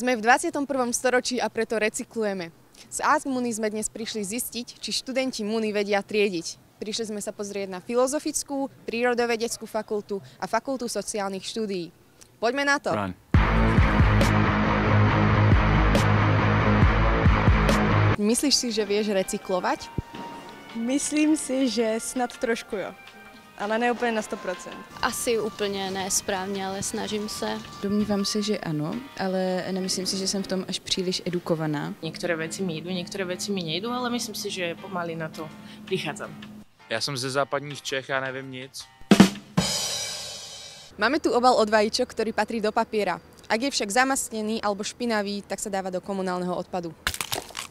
Sme v 21. storočí a preto recyklujeme. Z Ask Muni sme dnes prišli zistiť, či študenti Muni vedia triediť. Prišli sme sa pozrieť na filozofickú, prírodovedeckú fakultu a fakultu sociálnych štúdií. Poďme na to. Run. Myslíš si, že vieš recyklovať? Myslím si, že snad trošku jo. Ale ne úplně na 100%. Asi úplně ne správně, ale snažím se. Domnívám se, že ano, ale nemyslím si, že jsem v tom až příliš edukovaná. Některé věci mi jdou, některé věci mi nejdou, ale myslím si, že pomaly na to prichádzam. Já jsem ze západních Čech, já nevím nic. Máme tu obal od vajíčok, ktorý patrí do papiera. Ak je však zamastnený alebo špinavý, tak sa dáva do komunálneho odpadu.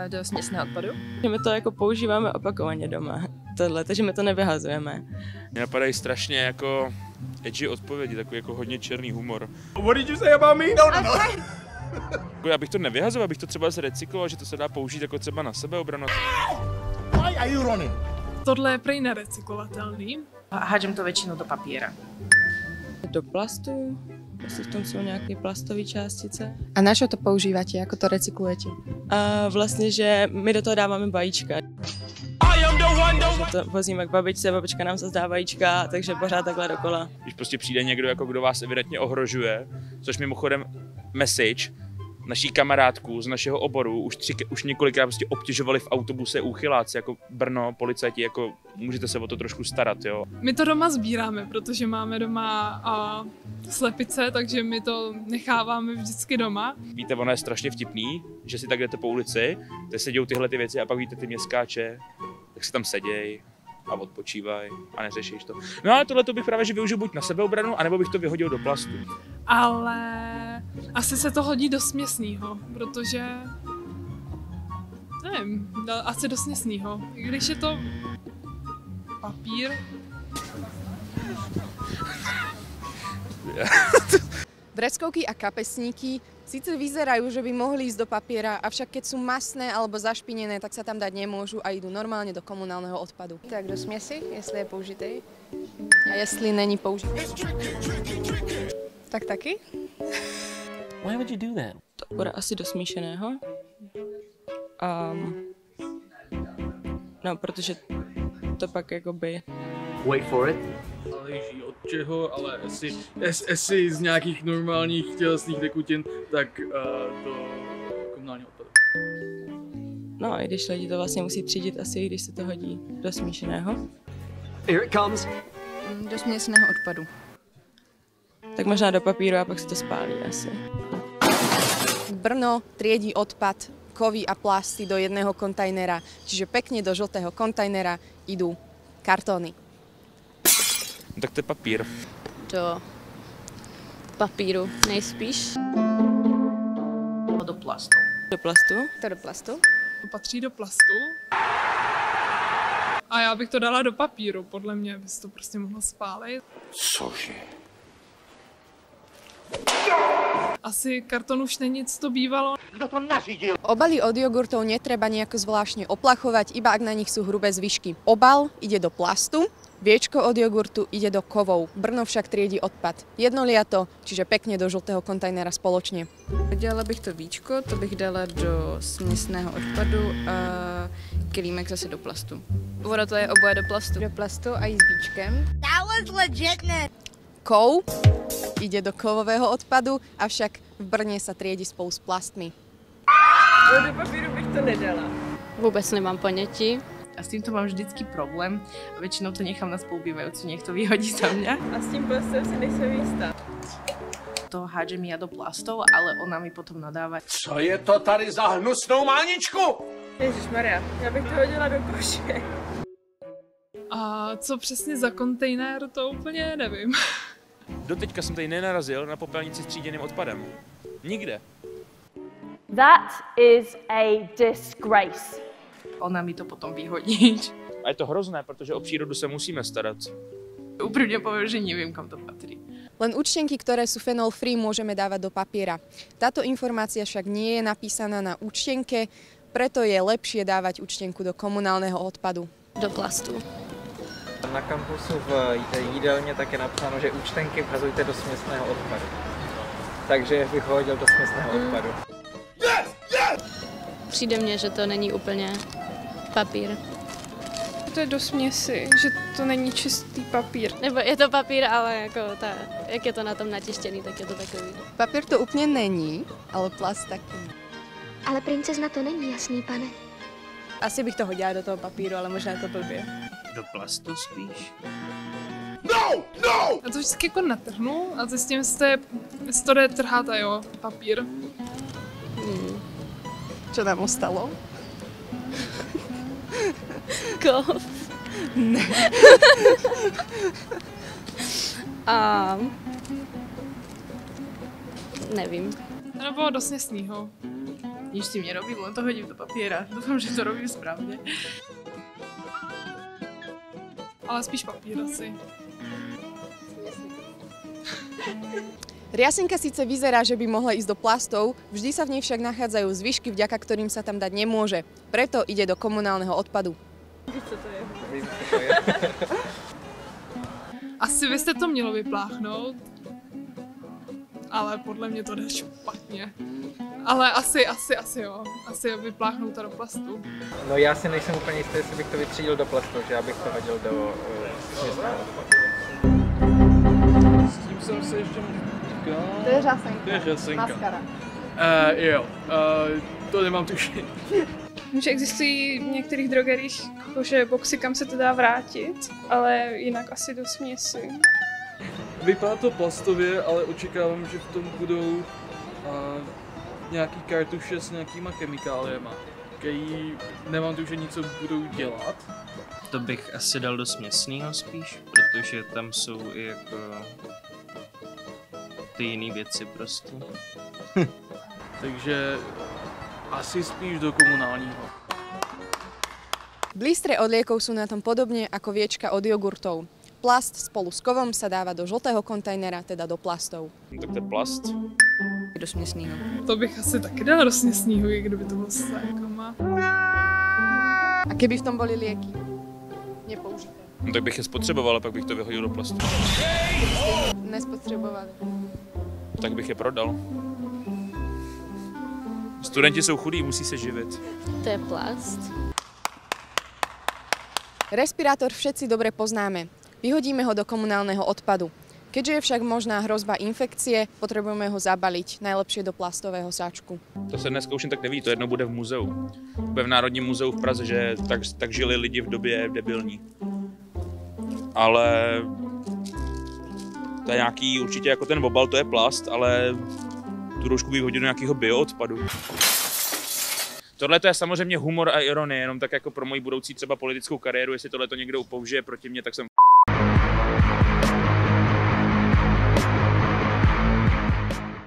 do směsného odpadu. My to jako používáme opakovaně doma. Tohle, takže my to nevyhazujeme. Mě napadají strašně jako edgy odpovědi, takový jako hodně černý humor. What did you say about me? No, no, no. Jako já bych to nevyhazoval, abych to třeba zrecykloval, že to se dá použít jako třeba na sebeobranu. Why are you running? Tohle je prej nerecyklovatelný. Hádžem to většinou do papíra. Do plastu, jestli v tom jsou nějaké plastové částice. A na čo to používate? Ako to recyklujete? A vlastně, že my do toho dáváme vajíčka. To vozíme k babičce, babička nám zase dá vajíčka, takže pořád takhle dokola. Když prostě přijde někdo, jako kdo vás evidentně ohrožuje, což mimochodem message, naší kamarádku z našeho oboru už, tři, už několikrát prostě obtěžovali v autobuse úchyláci, jako Brno, policajti, jako můžete se o to trošku starat, jo. My to doma sbíráme, protože máme doma a, slepice, takže my to necháváme vždycky doma. Víte, ono je strašně vtipný, že si tak jdete po ulici, kde se dějou tyhle ty věci a pak víte ty městskáče, tak si tam seděj a odpočívaj a neřešíš to. No ale tohle to bych právě že využil buď na sebeobranu, anebo bych to vyhodil do plastu. Ale asi se to hodí do směsného, protože nevím, asi do směsného. Když je to papír, Vreckovky a kapesníky síce vyzerajú, že by mohli ísť do papiera, avšak keď sú masné alebo zašpinené, tak sa tam dať nemôžu a idú normálne do komunálneho odpadu. Tak do směsi, jestli je použitý. A jestli není použitý. Tak taky? Why would you do that? To bude asi do smíšeného. Um, no, protože to pak jakoby Wait for it. Čeho, ale jestli, jest, jestli z nějakých normálních tělesných tekutin, tak uh, do komunálního odpadu. No a i když lidi to vlastně musí třídit asi, když se to hodí do smíšeného, Here it comes. Mm, Do směsného odpadu. tak možná do papíru a pak se to spálí asi. Brno triedí odpad, kovy a plasty do jedného kontajnera, čiže pekne do žltého kontajnera idú kartóny. No, tak to je papír. Do papíru nejspíš. Do plastu. Do plastu. To do plastu. to patří do plastu. A já bych to dala do papíru, podle mě by se to prostě mohlo spálit. Cože? Asi karton už není, co to bývalo. Obaly od jogurtov netreba nejako zvláštne oplachovať, iba ak na nich sú hrubé zvyšky. Obal ide do plastu, viečko od jogurtu ide do kovov. Brno však triedí odpad. Jednoliato, čiže pekne do žltého kontajnera spoločne. Dělala bych to víčko, to bych dala do směsného odpadu a kelímek zase do plastu. Voda to je oboje do plastu. Do plastu a i s víčkem. Kov ide do kovového odpadu, avšak v Brne sa triedi spolu s plastmi. Do papíru bych to nedala. Vůbec nemám ponětí. A s týmto mám vždycky problém a většinou to nechám na spolubývajúcu, nech to vyhodí za mňa. A s tím plastem si nejsem jistá. To hádžem ja do plastov, ale ona mi potom nadáva. Co je to tady za hnusnou máničku? Maria, já bych to hodila do koše. A co přesně za kontejner, to úplně nevím. Doteďka jsem tady nenarazil na popelnici s tříděným odpadem. Nikde. That is a disgrace. Ona mi to potom vyhodí. A je to hrozné, protože o přírodu se musíme starat. Úprimne poviem, že neviem, kam to patrí. Len účtenky, ktoré sú fenol free, môžeme dávať do papiera. Táto informácia však nie je napísaná na účtenke, preto je lepšie dávať účtenku do komunálneho odpadu. Do plastu. Na kampusu v jídelně tak je napsáno, že účtenky vhazujte do směsného odpadu. Takže bych ho hodil do směsného odpadu. přijde mně, že to není úplně papír. To je do směsi, že to není čistý papír. Nebo je to papír, ale jako ta, jak je to na tom natištěný, tak je to takový. Papír to úplně není, ale plast taky. Ale princezna to není jasný, pane. Asi bych to hodila do toho papíru, ale možná to blbě. Do plastu spíš? No, no! Já to vždycky jako natrhnu a to s tím jste, z to jde trhat a jo, papír. Hmm. Co nám ostalo? Kov. Ne. a... Nevím. To bylo dost nesnýho. Nič s tím nerobím, len to hodím do papiera. Doufám, že to robím správně. Ale spíš papír asi. Riasenka síce vyzerá, že by mohla ísť do plastov, vždy sa v nej však nachádzajú zvyšky, vďaka ktorým sa tam dať nemôže. Preto ide do komunálneho odpadu. Víš, co to je? Asi byste to mělo vypláchnout, ale podle mě to jde špatně. Ale asi, asi, asi jo. Asi vypláchnout to do plastu. No já si nejsem úplně jistý, jestli bych to vytřídil do plastu, že já bych to hodil do uh. S tím jsem se ještě říkal... To je řasenka. To je řasenka. Maskara. Uh, jo, uh, to nemám tušení. Že existují v některých drogerích jakože boxy, kam se to dá vrátit, ale jinak asi do směsi. Vypadá to plastově, ale očekávám, že v tom budou uh, nějaký kartuše s nějakýma chemikáliema, který nemám tušení, co budou dělat. To bych asi dal do směsného spíš, protože tam jsou i jako ty jiné věci prostě. Takže asi spíš do komunálního. Blístre od liekov sú na tom podobne ako viečka od jogurtov. Plast spolu s kovom sa dáva do žltého kontajnera, teda do plastov. Tak to je plast. Do směsného. To bych asi taky dala do směsného, i kdyby to bylo jako má. A keby v tom boli lieky? Nepoužité. No, tak bych je spotřeboval, a pak bych to vyhodil do plastu. Nespotřebovali. Tak bych je prodal. Studenti jsou chudí, musí se živit. To je plast. Respirátor všetci dobre poznáme. Vyhodíme ho do komunálneho odpadu. Keďže je však možná hrozba infekcie, potrebujeme ho zabaliť, najlepšie do plastového sáčku. To se dneska už jen tak neví, to jedno bude v muzeu. Bude v Národním muzeu v Praze, že tak, tak žili lidi v době debilní. Ale to je nějaký, určitě jako ten obal, to je plast, ale tu roušku bych hodil do nějakého bioodpadu. Tohle to je samozřejmě humor a ironie, jenom tak jako pro moji budoucí třeba politickou kariéru, jestli tohle to někdo použije proti mě, tak jsem